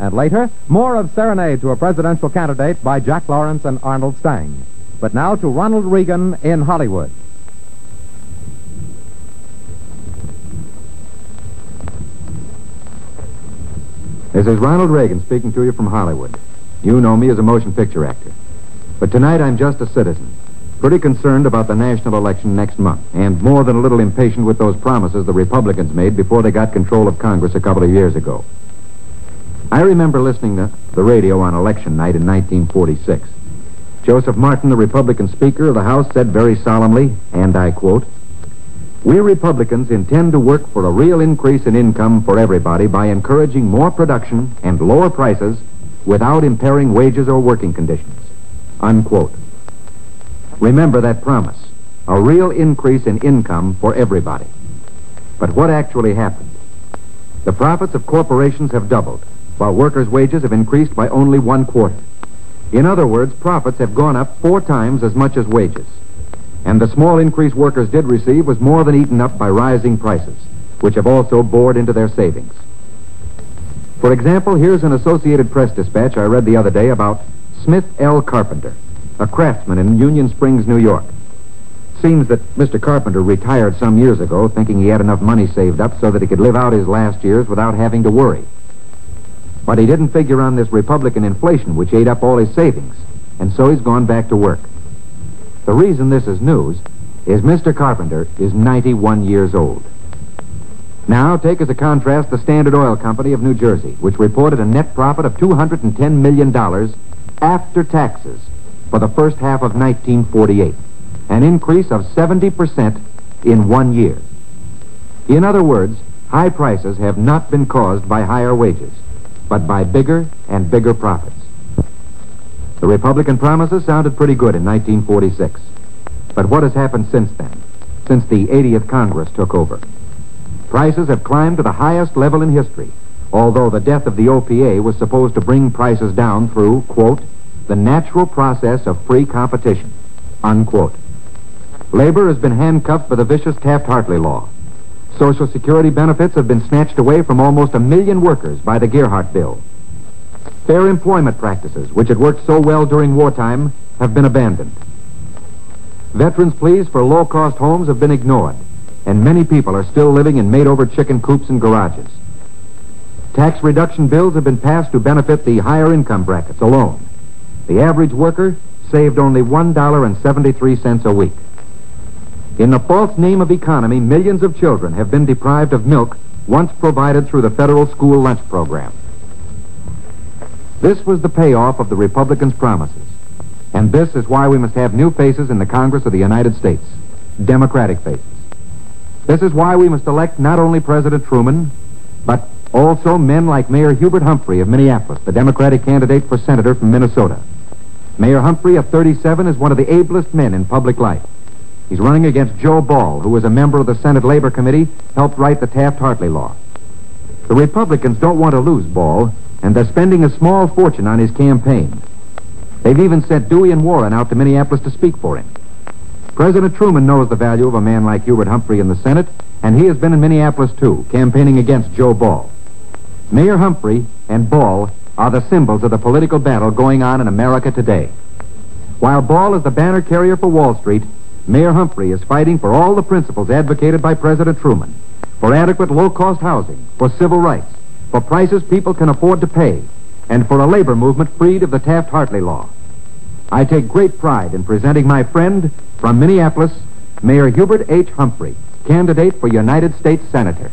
And later, more of Serenade to a Presidential Candidate by Jack Lawrence and Arnold Stang. But now to Ronald Reagan in Hollywood. This is Ronald Reagan speaking to you from Hollywood. You know me as a motion picture actor. But tonight I'm just a citizen, pretty concerned about the national election next month, and more than a little impatient with those promises the Republicans made before they got control of Congress a couple of years ago. I remember listening to the radio on election night in 1946. Joseph Martin, the Republican Speaker of the House, said very solemnly, and I quote, we Republicans intend to work for a real increase in income for everybody by encouraging more production and lower prices without impairing wages or working conditions. Unquote. Remember that promise. A real increase in income for everybody. But what actually happened? The profits of corporations have doubled, while workers' wages have increased by only one quarter. In other words, profits have gone up four times as much as wages. And the small increase workers did receive was more than eaten up by rising prices, which have also bored into their savings. For example, here's an Associated Press dispatch I read the other day about Smith L. Carpenter, a craftsman in Union Springs, New York. Seems that Mr. Carpenter retired some years ago thinking he had enough money saved up so that he could live out his last years without having to worry. But he didn't figure on this Republican inflation, which ate up all his savings, and so he's gone back to work. The reason this is news is Mr. Carpenter is 91 years old. Now, take as a contrast the Standard Oil Company of New Jersey, which reported a net profit of $210 million after taxes for the first half of 1948, an increase of 70% in one year. In other words, high prices have not been caused by higher wages, but by bigger and bigger profits. The Republican promises sounded pretty good in 1946. But what has happened since then, since the 80th Congress took over? Prices have climbed to the highest level in history, although the death of the OPA was supposed to bring prices down through, quote, the natural process of free competition, unquote. Labor has been handcuffed by the vicious Taft-Hartley law. Social Security benefits have been snatched away from almost a million workers by the Gearhart bill. Fair employment practices, which had worked so well during wartime, have been abandoned. Veterans' pleas for low-cost homes have been ignored, and many people are still living in made-over chicken coops and garages. Tax reduction bills have been passed to benefit the higher income brackets alone. The average worker saved only $1.73 a week. In the false name of economy, millions of children have been deprived of milk once provided through the federal school lunch program. This was the payoff of the Republicans' promises. And this is why we must have new faces in the Congress of the United States. Democratic faces. This is why we must elect not only President Truman, but also men like Mayor Hubert Humphrey of Minneapolis, the Democratic candidate for senator from Minnesota. Mayor Humphrey of 37 is one of the ablest men in public life. He's running against Joe Ball, who was a member of the Senate Labor Committee, helped write the Taft-Hartley law. The Republicans don't want to lose Ball, and they're spending a small fortune on his campaign. They've even sent Dewey and Warren out to Minneapolis to speak for him. President Truman knows the value of a man like Hubert Humphrey in the Senate, and he has been in Minneapolis, too, campaigning against Joe Ball. Mayor Humphrey and Ball are the symbols of the political battle going on in America today. While Ball is the banner carrier for Wall Street, Mayor Humphrey is fighting for all the principles advocated by President Truman, for adequate low-cost housing, for civil rights, for prices people can afford to pay, and for a labor movement freed of the Taft-Hartley law. I take great pride in presenting my friend from Minneapolis, Mayor Hubert H. Humphrey, candidate for United States Senator.